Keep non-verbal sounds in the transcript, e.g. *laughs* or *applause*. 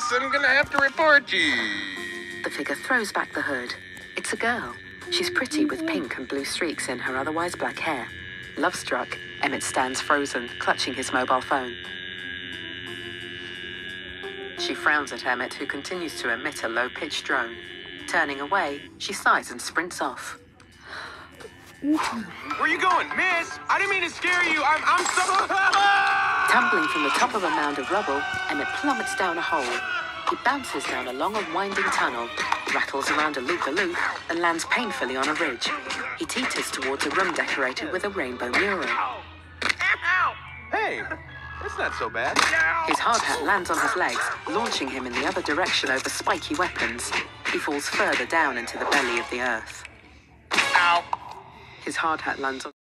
guess I'm gonna have to report you. The figure throws back the hood. It's a girl. She's pretty with pink and blue streaks in her otherwise black hair. Love struck, Emmett stands frozen, clutching his mobile phone. She frowns at Emmett, who continues to emit a low pitched drone. Turning away, she sighs and sprints off. Where are you going, miss? I didn't mean to scare you. I'm, I'm so. *laughs* Tumbling from the top of a mound of rubble, Emmett plummets down a hole. He bounces down a long and winding tunnel, rattles around a loop-the-loop, and lands painfully on a ridge. He teeters towards a room decorated with a rainbow mural. Hey, that's not so bad. His hard hat lands on his legs, launching him in the other direction over spiky weapons. He falls further down into the belly of the earth. Ow. His hard hat lands on